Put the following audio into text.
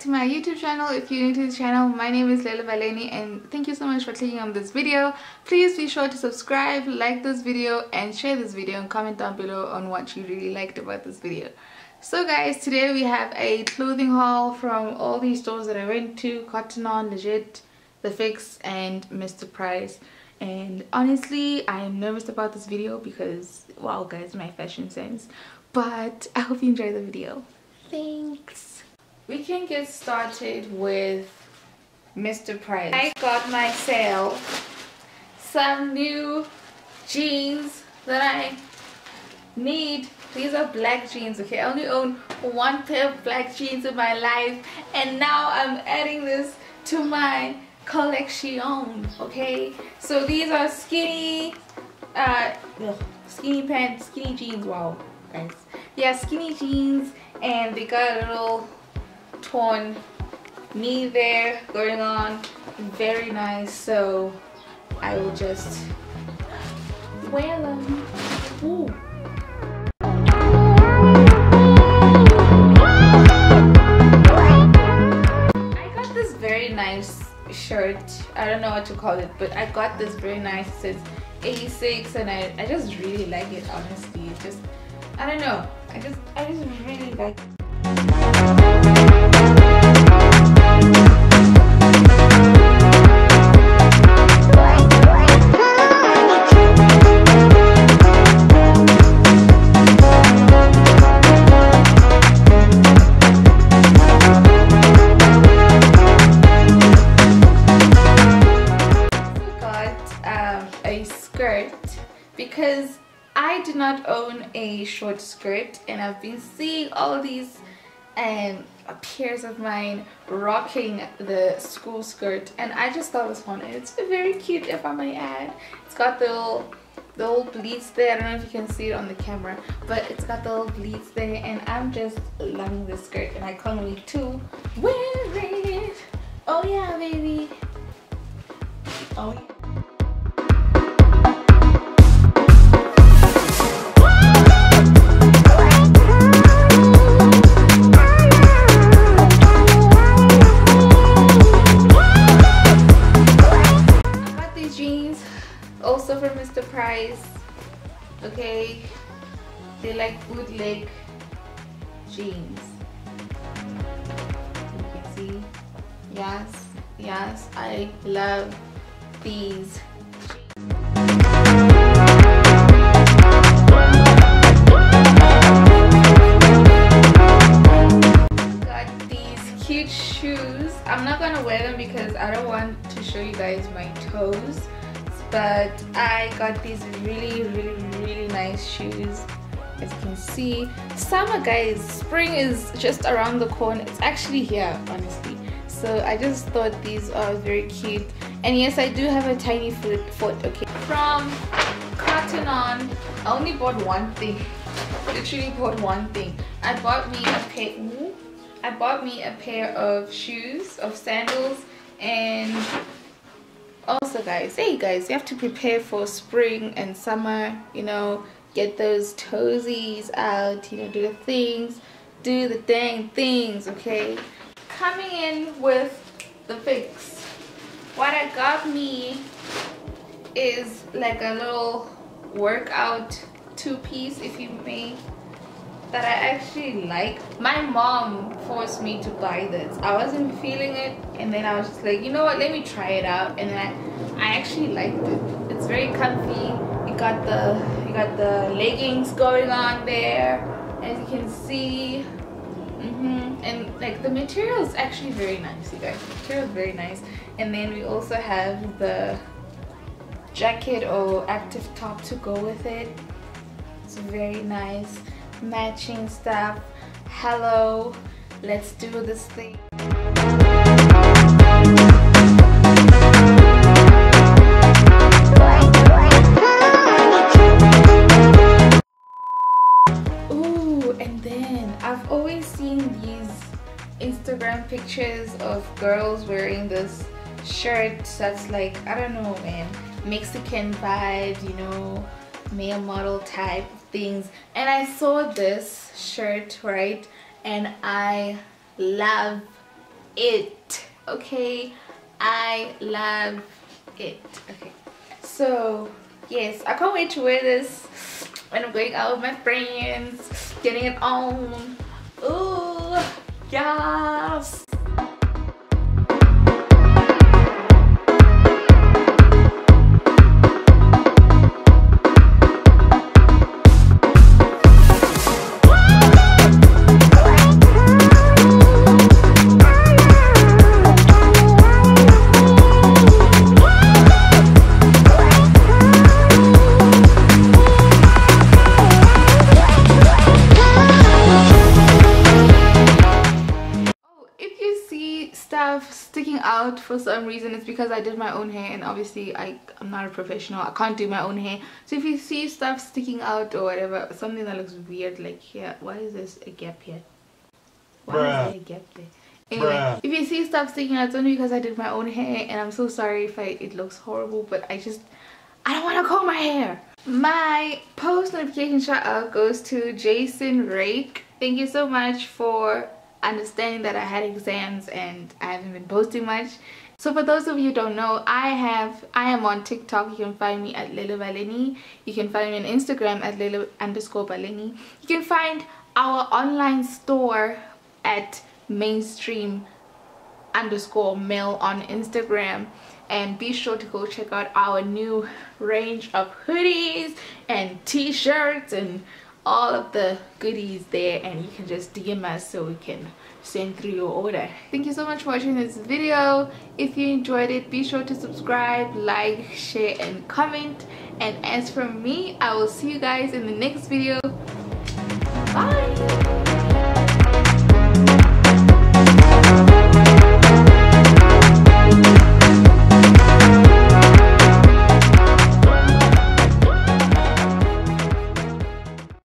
to my youtube channel. If you're new to the channel my name is Lele Baleni and thank you so much for clicking on this video. Please be sure to subscribe like this video and share this video and comment down below on what you really liked about this video. So guys today we have a clothing haul from all these stores that I went to Cotton On Legit The Fix and Mr. Price. And honestly I am nervous about this video because wow guys my fashion sense. But I hope you enjoy the video. Thanks we can get started with Mr. Price. I got myself some new jeans that I need. These are black jeans, okay? I only own one pair of black jeans in my life and now I'm adding this to my collection, okay? So these are skinny, uh, skinny pants, skinny jeans, wow, guys. Yeah, skinny jeans and they got a little torn knee there going on very nice so I will just wear them. Ooh. I got this very nice shirt. I don't know what to call it but I got this very nice it says 86 and I, I just really like it honestly. It just I don't know. I just I just really like it because I do not own a short skirt and I've been seeing all these um, peers of mine rocking the school skirt and I just thought this one it's very cute if I may add. It's got the little the little bleeds there. I don't know if you can see it on the camera but it's got the little bleeds there and I'm just loving this skirt and I can't wait to wear it. Oh yeah baby. Oh jeans. You can see? Yes yes i love these. Got these cute shoes. I'm not gonna wear them because i don't want to show you guys my toes but I got these really really really nice shoes as you can see summer guys spring is just around the corner. It's actually here honestly. So I just thought these are very cute. And yes I do have a tiny foot foot okay. From Cotton On I only bought one thing. Literally bought one thing. I bought me a pair I bought me a pair of shoes of sandals and also guys hey guys you have to prepare for spring and summer you know get those toesies out you know do the things do the dang things okay coming in with the fix what I got me is like a little workout two-piece if you may that I actually like. My mom forced me to buy this. I wasn't feeling it and then I was just like, you know what, let me try it out and I I actually liked it. It's very comfy. Got the you got the leggings going on there as you can see. Mm -hmm. And like the material is actually very nice, you guys. The material is very nice. And then we also have the jacket or active top to go with it. It's very nice matching stuff hello let's do this thing pictures of girls wearing this shirt that's like I don't know man Mexican vibe you know male model type things. And I saw this shirt right? And I love it okay? I love it okay. So yes I can't wait to wear this. When I'm going out with my friends getting it on. Oh yes stuff sticking out for some reason it's because I did my own hair and obviously I, I'm not a professional I can't do my own hair so if you see stuff sticking out or whatever something that looks weird like here why is this a gap here why Bruh. is there a gap there Anyway, Bruh. if you see stuff sticking out, it's only because I did my own hair and I'm so sorry if I, it looks horrible, but I just, I don't want to comb my hair. My post notification shout out goes to Jason Rake. Thank you so much for understanding that I had exams and I haven't been posting much. So for those of you don't know, I have I am on TikTok. You can find me at Lele Baleni. You can find me on Instagram at Lele underscore Baleni. You can find our online store at mainstream underscore mail on Instagram and be sure to go check out our new range of hoodies and t-shirts and all of the goodies there and you can just DM us so we can send through your order. Thank you so much for watching this video. If you enjoyed it, be sure to subscribe, like, share, and comment. And as for me, I will see you guys in the next video. Bye!